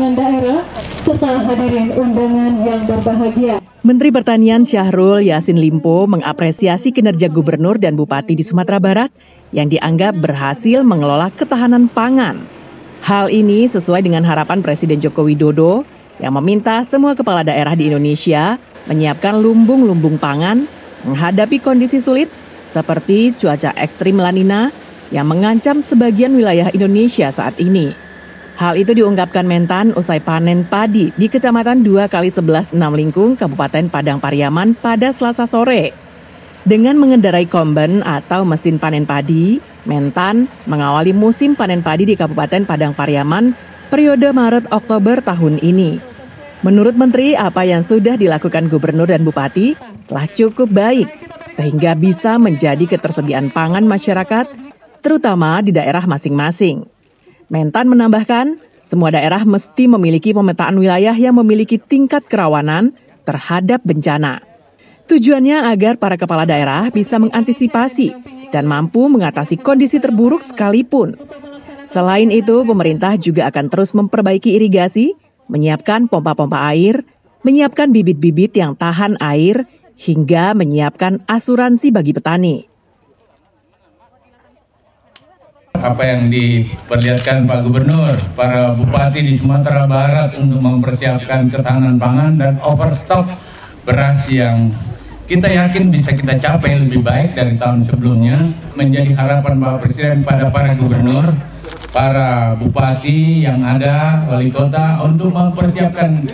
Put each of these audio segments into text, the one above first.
dengan daerah, serta hadirin undangan yang berbahagia. Menteri Pertanian Syahrul Yasin Limpo mengapresiasi kinerja gubernur dan bupati di Sumatera Barat yang dianggap berhasil mengelola ketahanan pangan. Hal ini sesuai dengan harapan Presiden Joko Widodo yang meminta semua kepala daerah di Indonesia menyiapkan lumbung-lumbung pangan menghadapi kondisi sulit seperti cuaca ekstrim lanina yang mengancam sebagian wilayah Indonesia saat ini. Hal itu diungkapkan Mentan usai panen padi di Kecamatan 2 kali 11 6 Lingkung, Kabupaten Padang Pariaman pada Selasa sore. Dengan mengendarai komben atau mesin panen padi, Mentan mengawali musim panen padi di Kabupaten Padang Pariaman periode Maret-Oktober tahun ini. Menurut Menteri, apa yang sudah dilakukan Gubernur dan Bupati telah cukup baik sehingga bisa menjadi ketersediaan pangan masyarakat, terutama di daerah masing-masing. Mentan menambahkan, semua daerah mesti memiliki pemetaan wilayah yang memiliki tingkat kerawanan terhadap bencana. Tujuannya agar para kepala daerah bisa mengantisipasi dan mampu mengatasi kondisi terburuk sekalipun. Selain itu, pemerintah juga akan terus memperbaiki irigasi menyiapkan pompa-pompa air, menyiapkan bibit-bibit yang tahan air, hingga menyiapkan asuransi bagi petani. Apa yang diperlihatkan Pak Gubernur, para bupati di Sumatera Barat untuk mempersiapkan ketahanan pangan dan overstock beras yang kita yakin bisa kita capai lebih baik dari tahun sebelumnya menjadi harapan Pak Presiden pada para gubernur para bupati yang ada, wali kota untuk mempersiapkan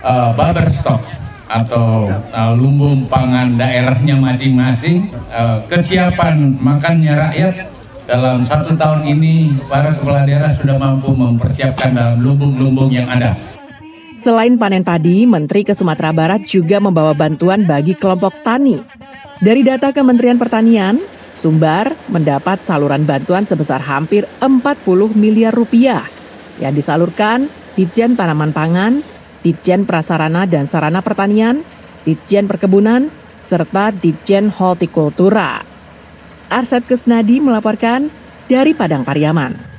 uh, buffer stock atau uh, lumbung pangan daerahnya masing-masing, uh, kesiapan makannya rakyat dalam satu tahun ini para kepala daerah sudah mampu mempersiapkan dalam lumbung-lumbung yang ada. Selain panen padi, Menteri ke Sumatera Barat juga membawa bantuan bagi kelompok tani. Dari data Kementerian Pertanian, Sumbar mendapat saluran bantuan sebesar hampir 40 miliar rupiah yang disalurkan Ditjen Tanaman Pangan, Ditjen Prasarana dan Sarana Pertanian, Ditjen Perkebunan, serta Ditjen Hortikultura. Arset Kesnadi melaporkan dari Padang Pariaman.